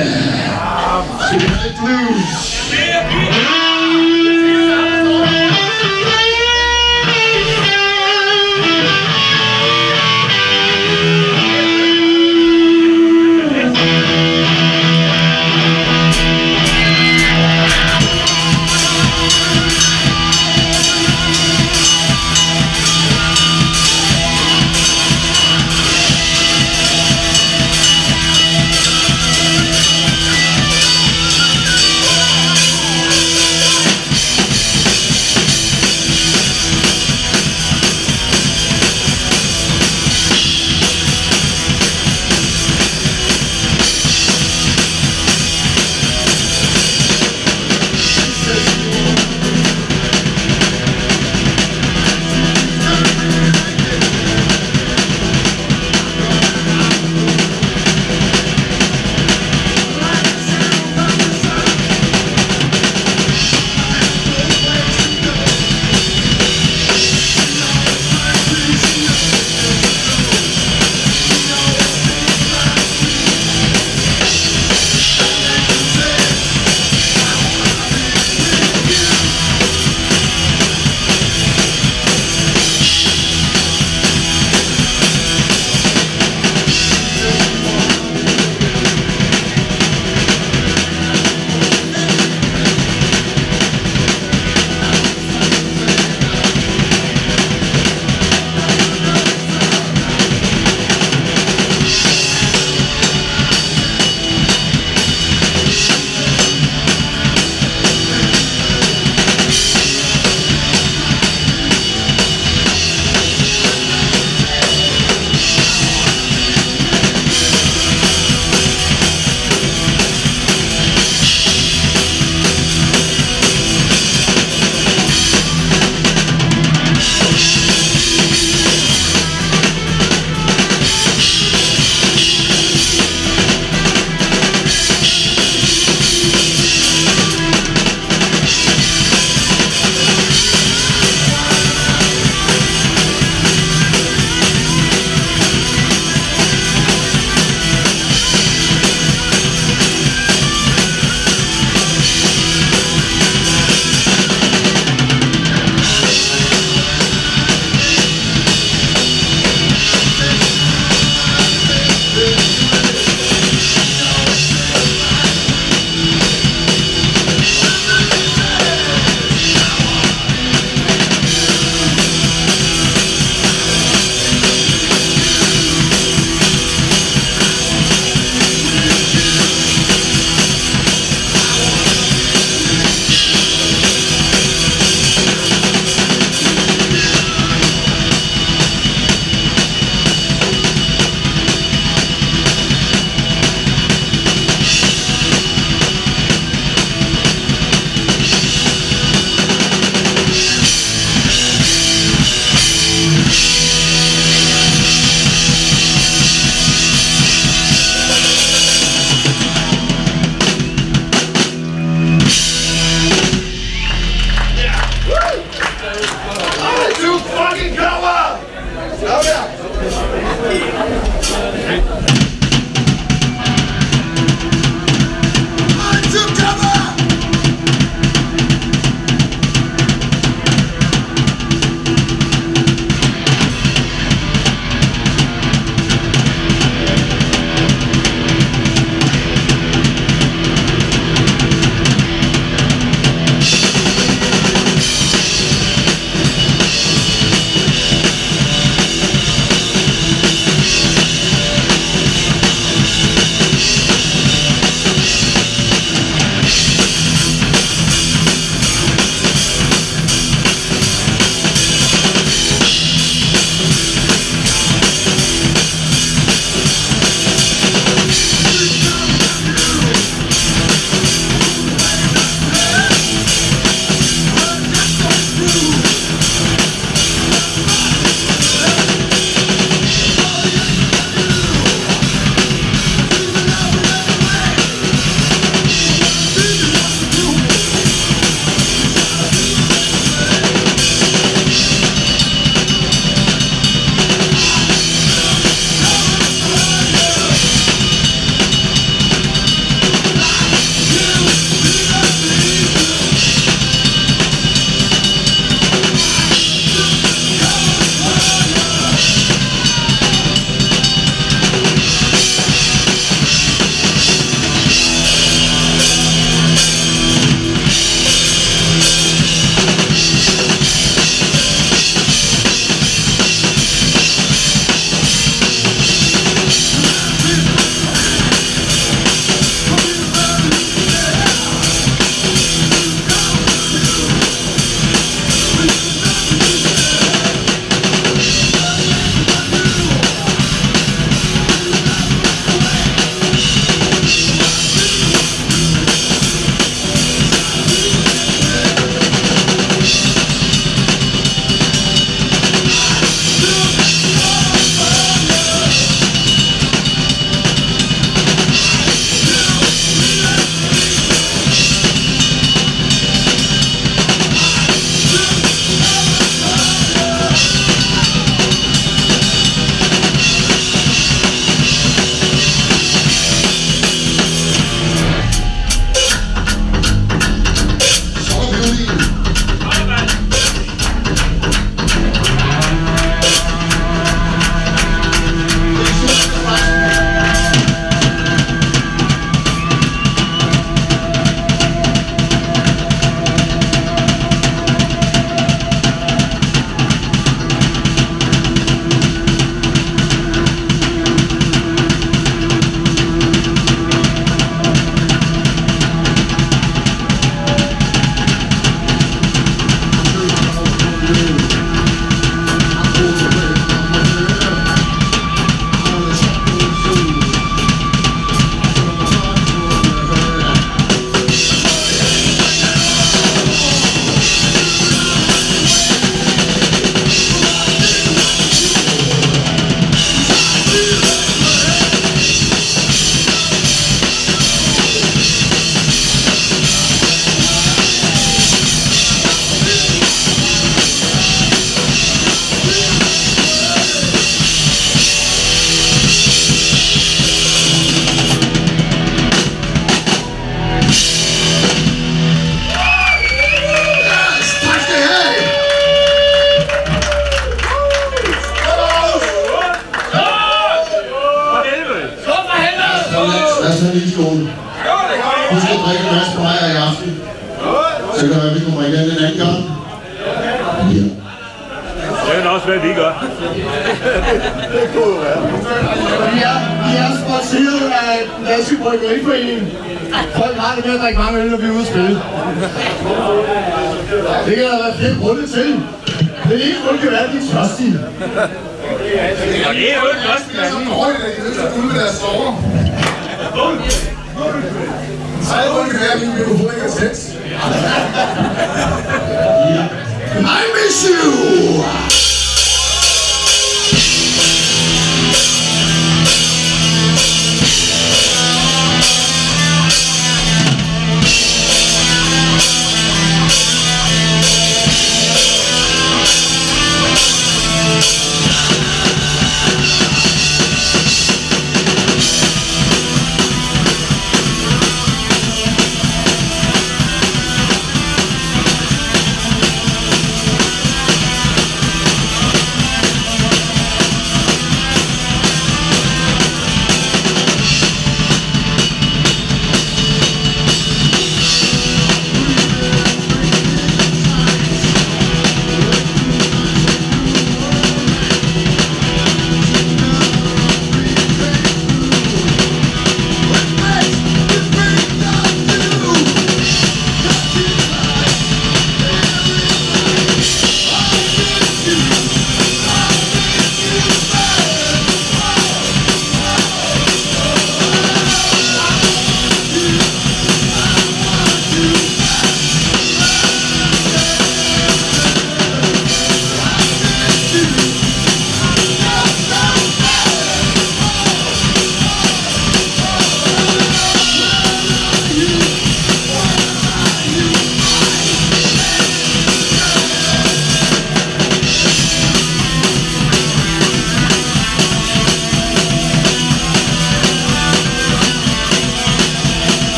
Amen. She let it loose.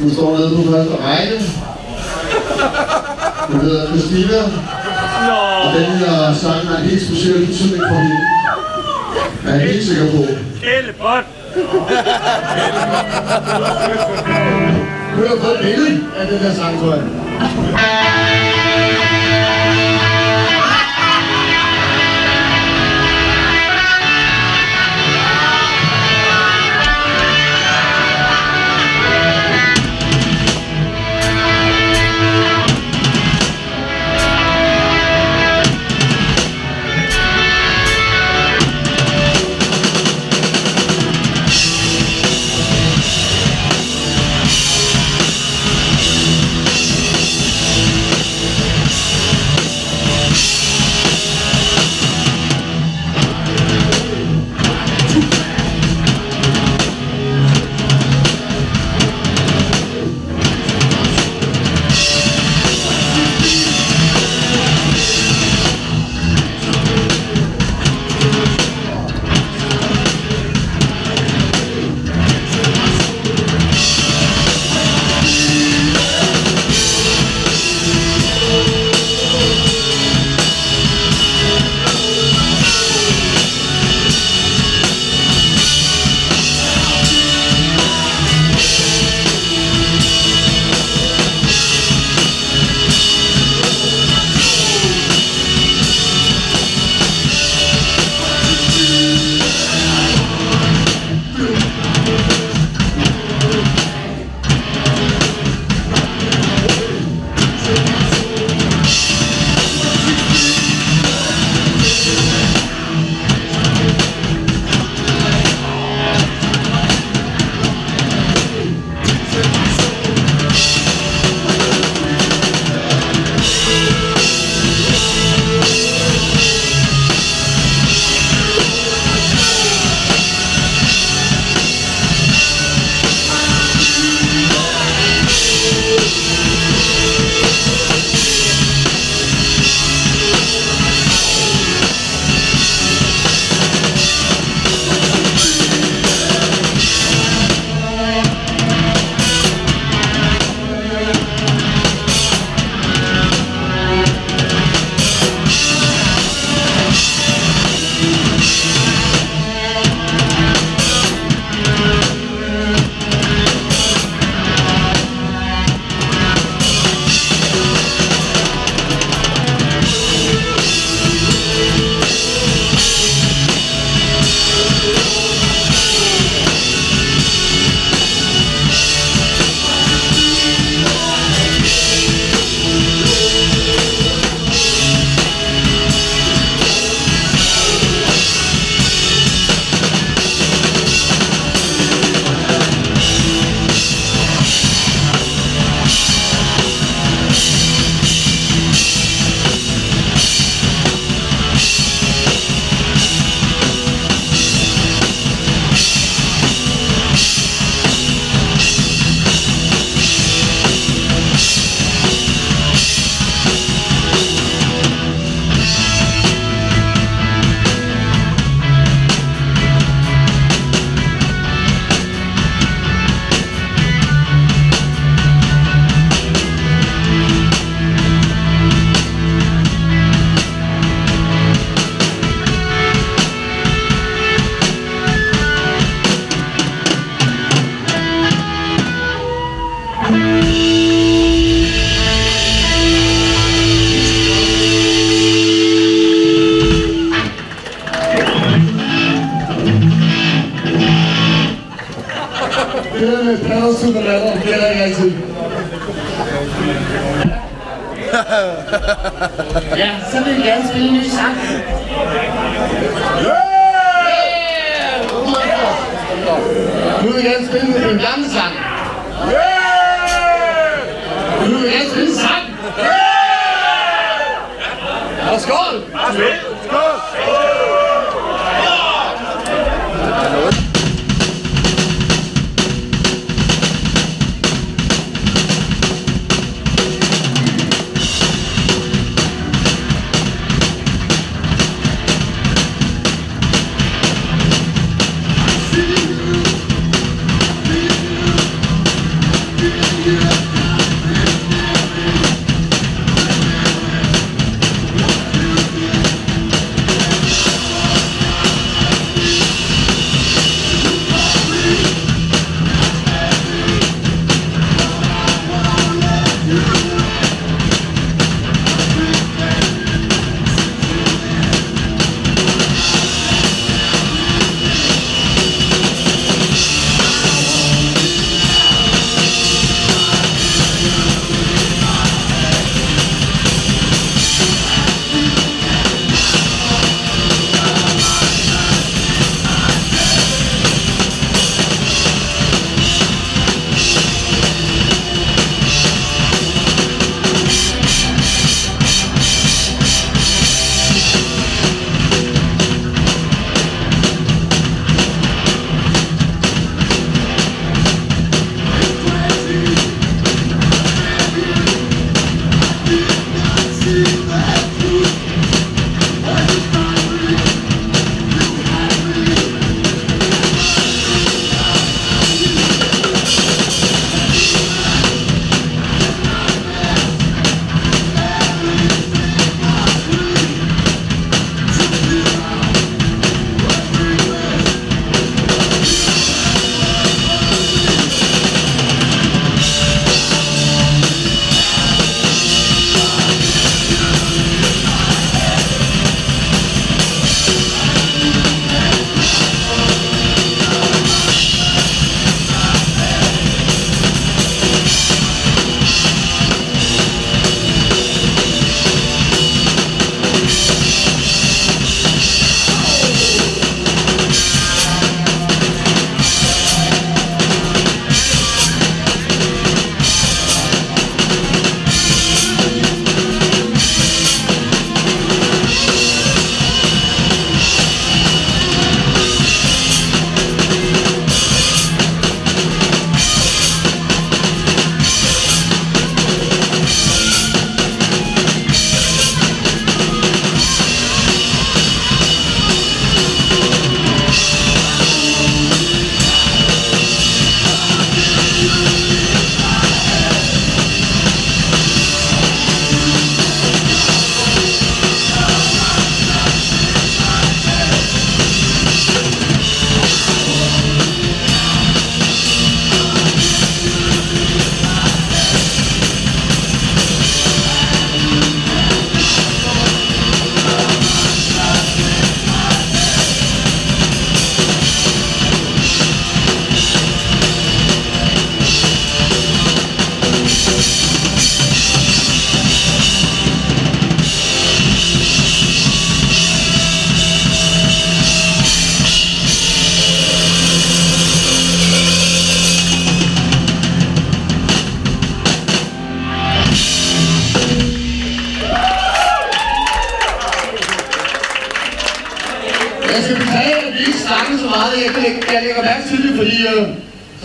Hun står nede på første række. Hun hedder Christina. Nå, Og den her sang har en helt speciel betydning for hende. er jeg helt sikker på. Har jeg fået et billede af den der sang, tror jeg.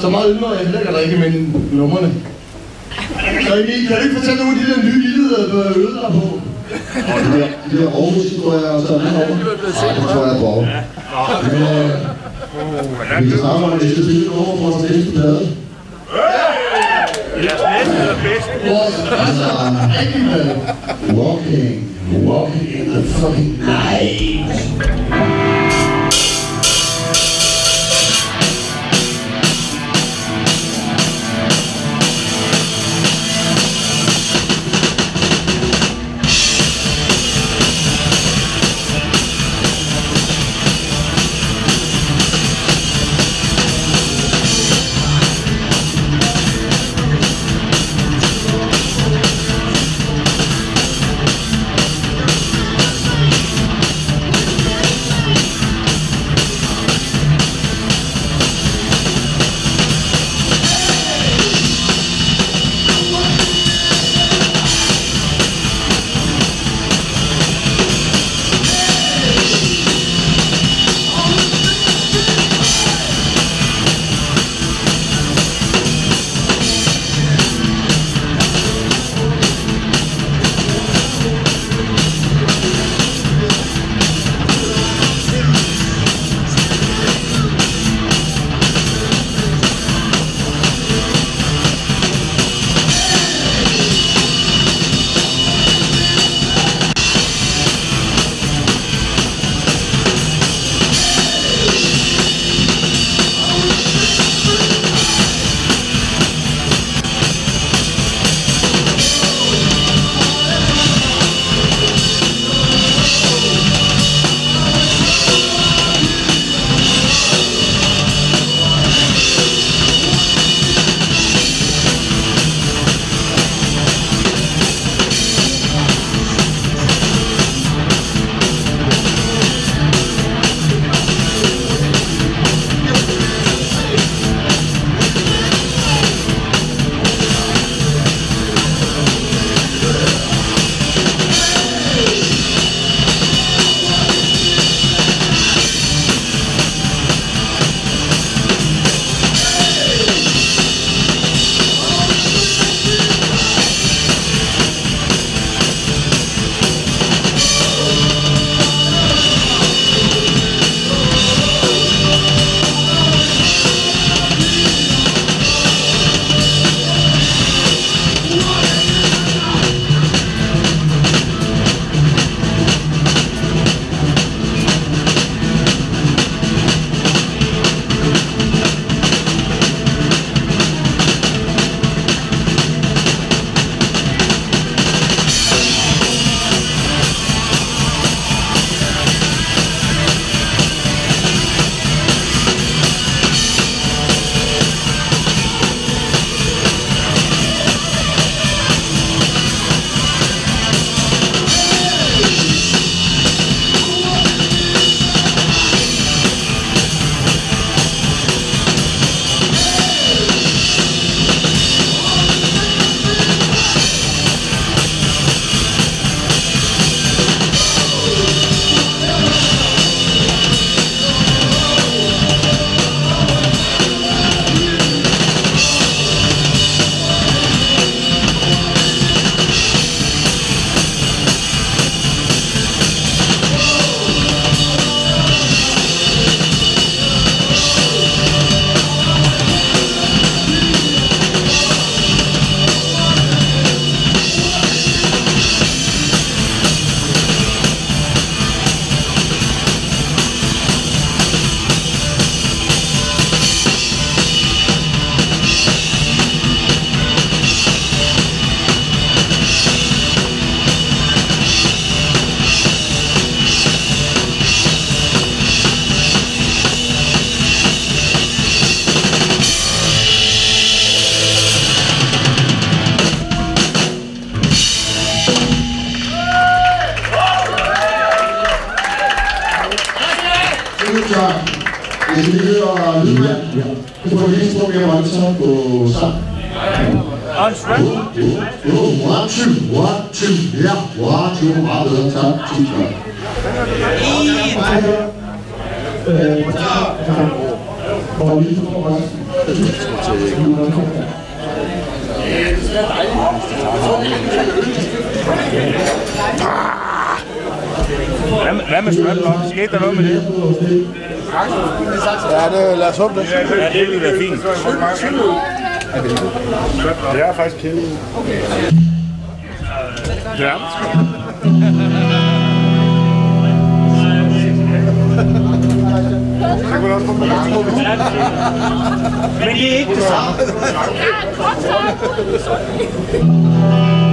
Så meget yndler jeg heller ikke at drikke mellem numrene. Så Emil, kan du ikke fortælle nogle af de der nye vildheder, du har øvet dig på? Og de der, de der Aarhus-historier og sådan noget. Nej, det tror jeg på. Men øh, vi kan snakke om, at vi skal spille over for vores næste plade. Deres næste eller bedste. Vores første plade. Walking, walking in the fucking night. Oh, one, two, one, two, ja, one, two, meget bedre, tak, tusind tak. Øh, og lige så tror jeg, Hvad, med- hvad med straplock? Skete der noget med det? Ja, det, lad os håbe det. Ja, det ville være fint. Det er faktisk kedeligt. Ja. Men det er ikke det samme. I don't think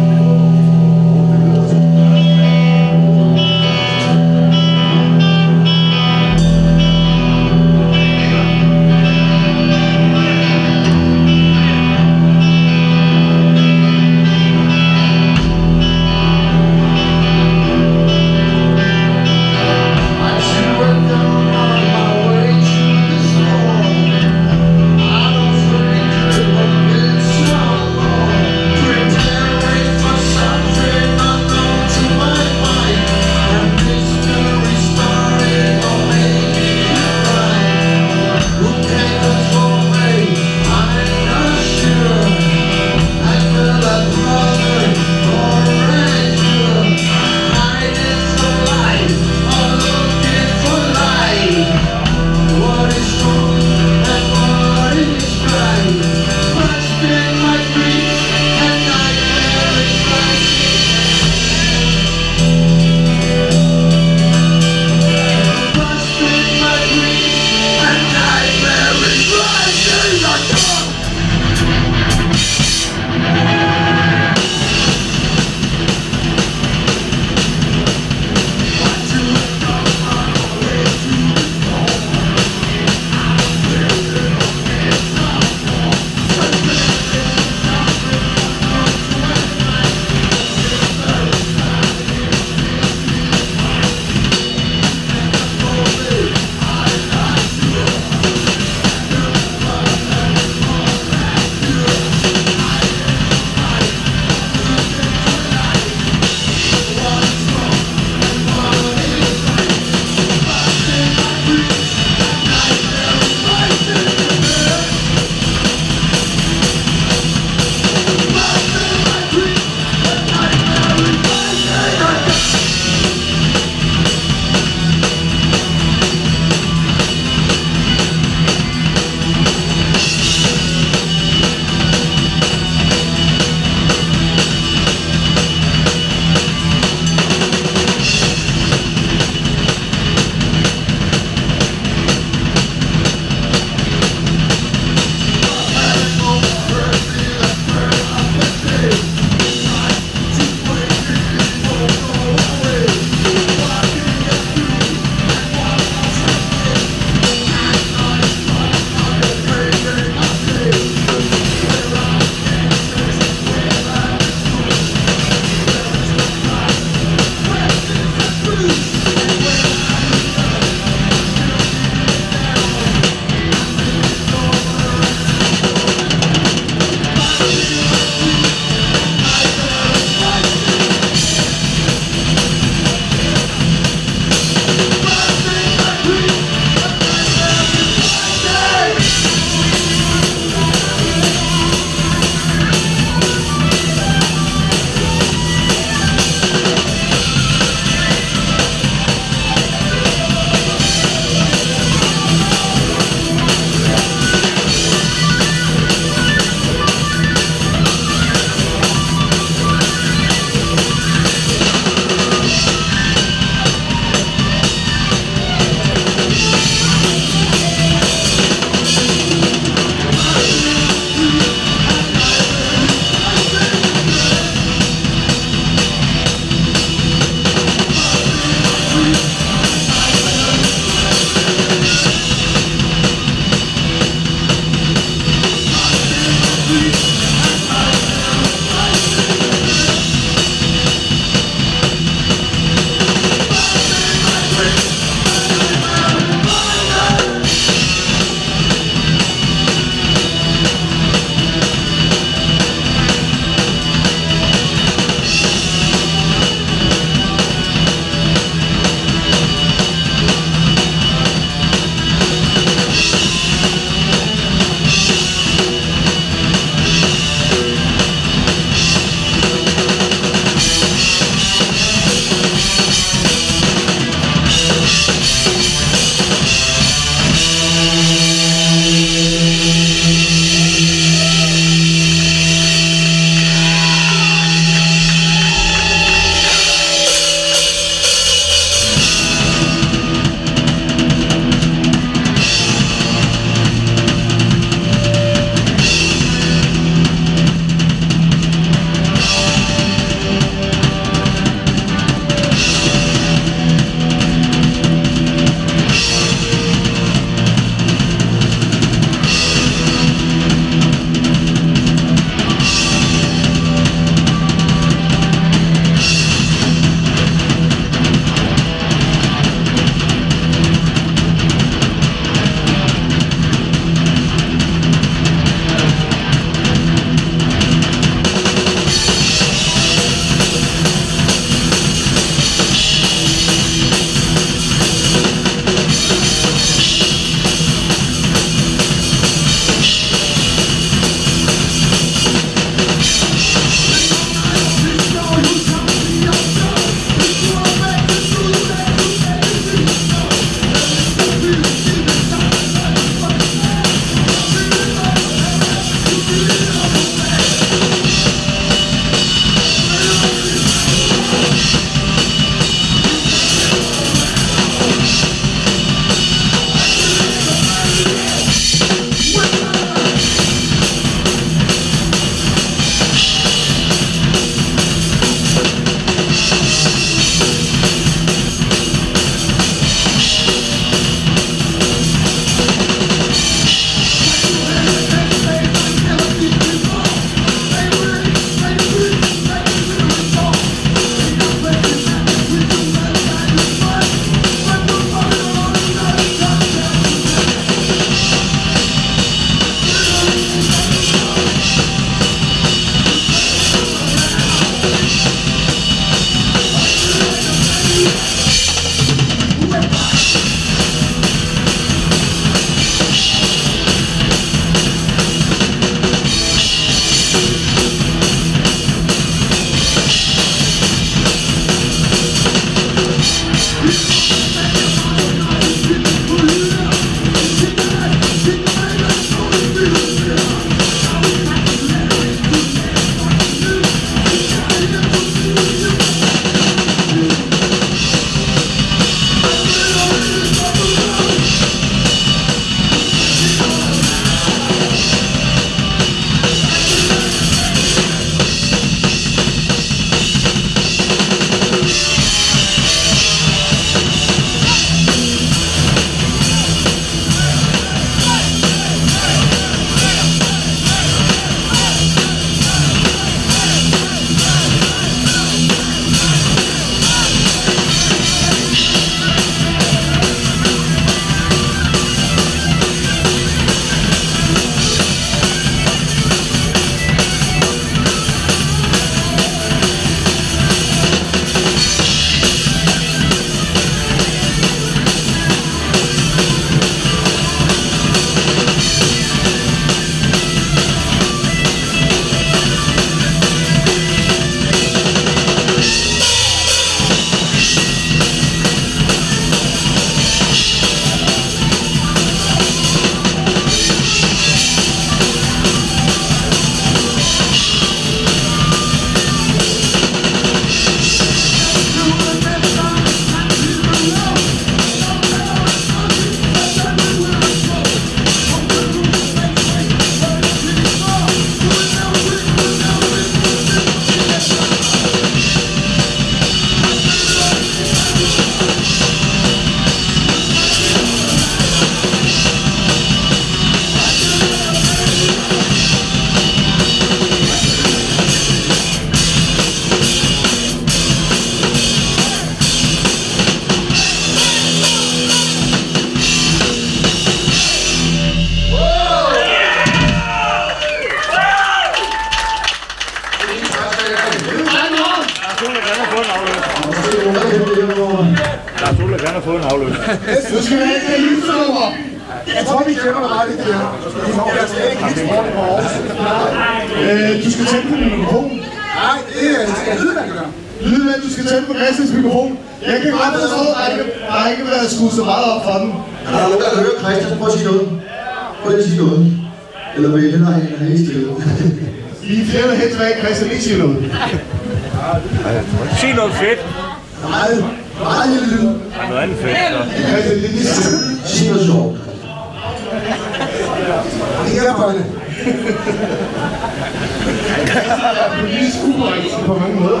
politisk ukorrekt på mange måder.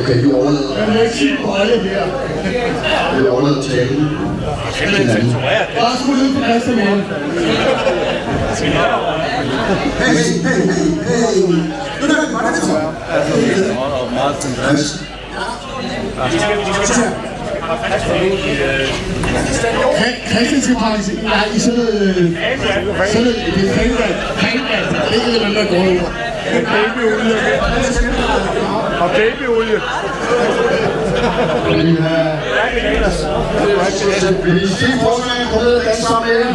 Okay, vi overlader, Jeg må ikke sige høje her. vi overlader talen. Bare skru ned på Christian morgen. Hey, hey, hey, hey. Nu er det godt, det så. Chris, Christian skal pakkes ind nej, i sådan noget... øh, Sådan noget... Det er fanband. Fanband. Det er ikke den, der går over. Babyolie. Og babyolie. vil I have... Vil I sige forslaget, danse sammen med jer?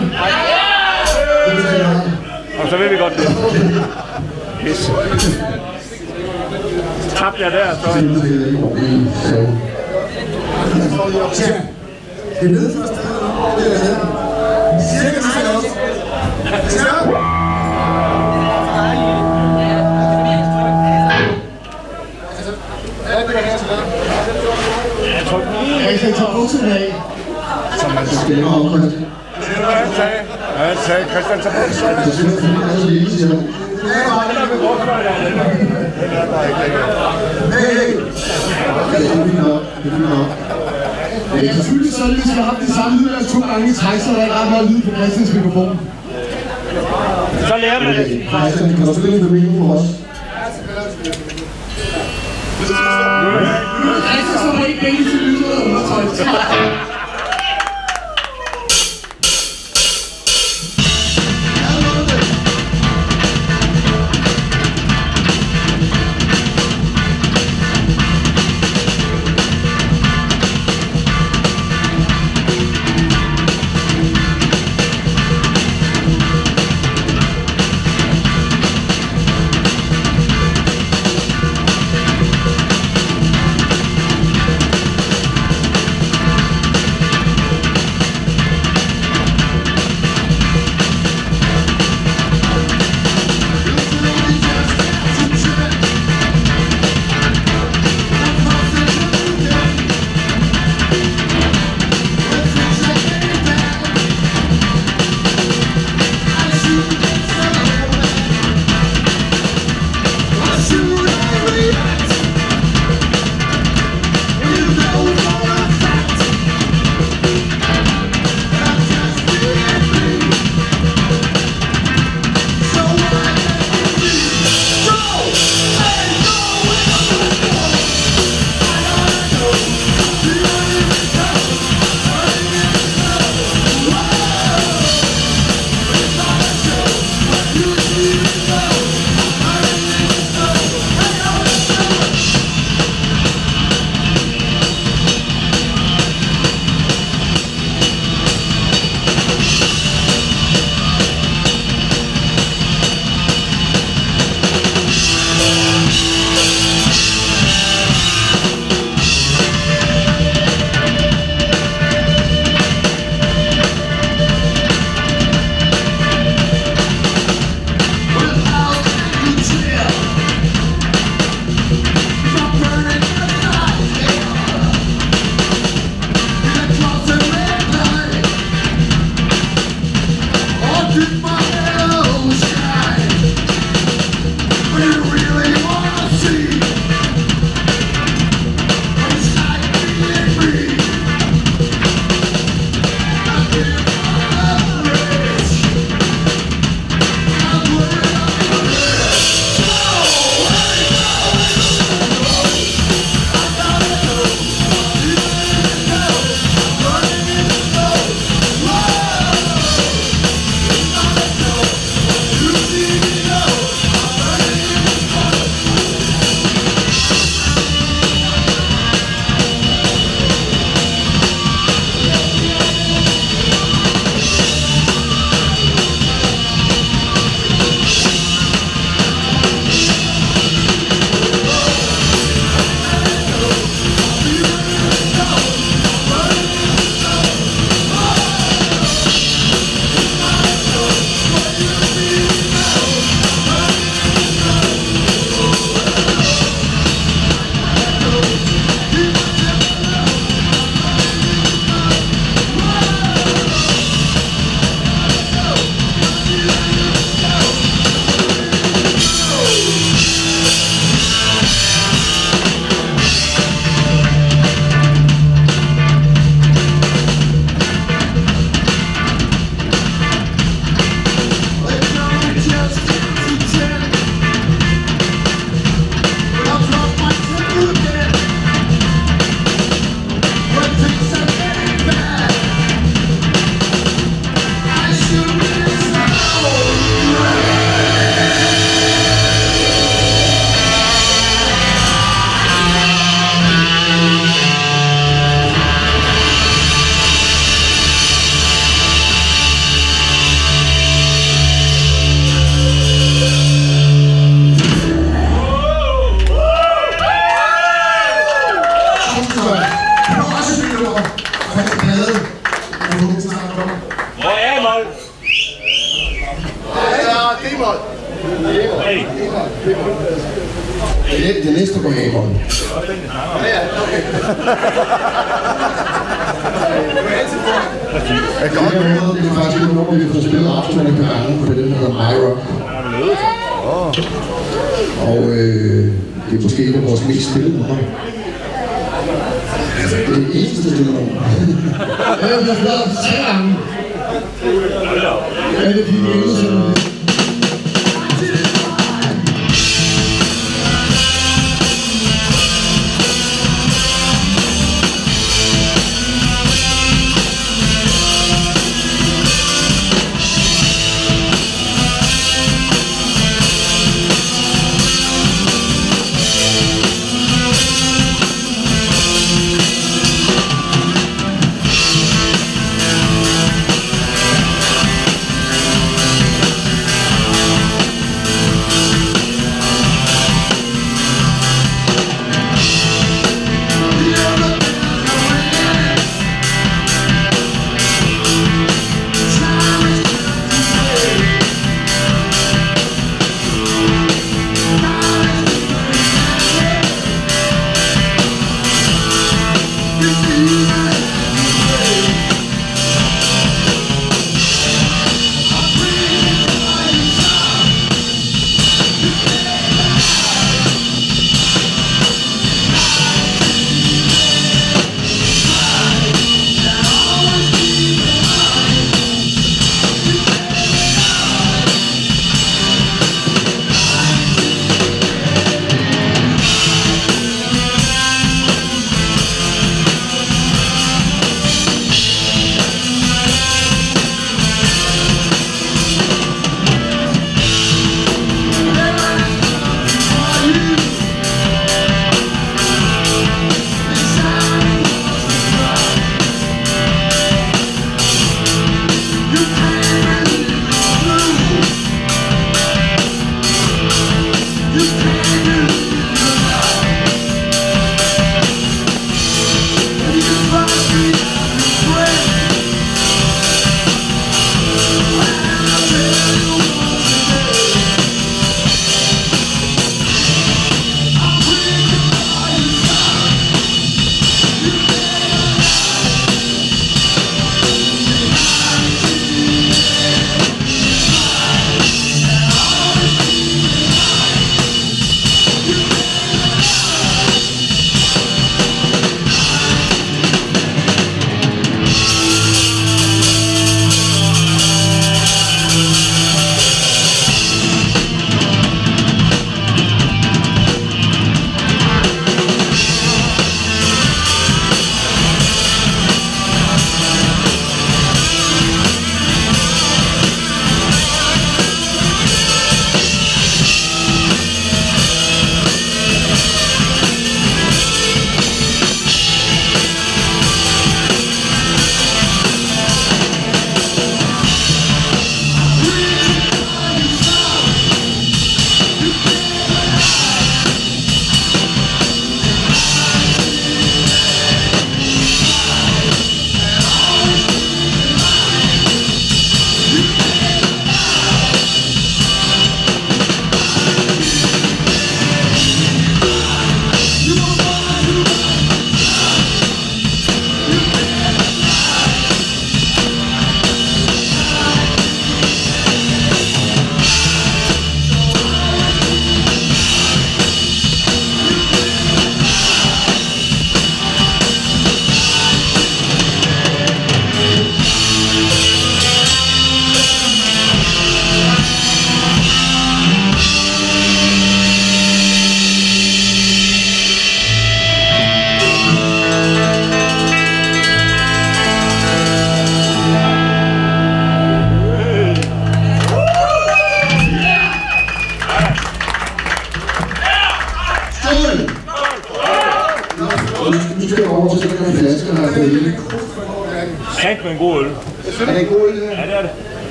Det. Og så vil vi godt det. Yes. Tabte jeg der, så. Det vil jeg ikke problem. Så, Tja. Det er først. Det er. Cirka til selv også. Tja. Christian, tag bukserne af. skal jeg have Christian? Han sagde, han sagde, Christian, så på Så skal jeg finde altså lille til ham. Hey, hey. Det er fint nok. Det er fint nok. Det er selvfølgelig sådan, hvis vi har haft det samme lyd to gange i træk, så er der ikke ret meget lyd på Christians mikrofon. Så lærer man det. Christian, kan du spille en familie for os? Christian, så må ikke bænke til lydet og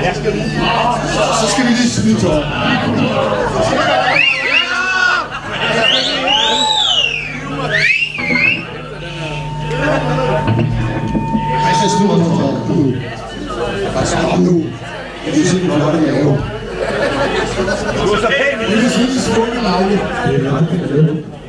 Så skal vi lige smide tøj. Ej, så snur du for ud. Bare stop nu. Jeg vil sige, hvor det er jo. Du er så pæn, Det vil sige, smukke navne. Det er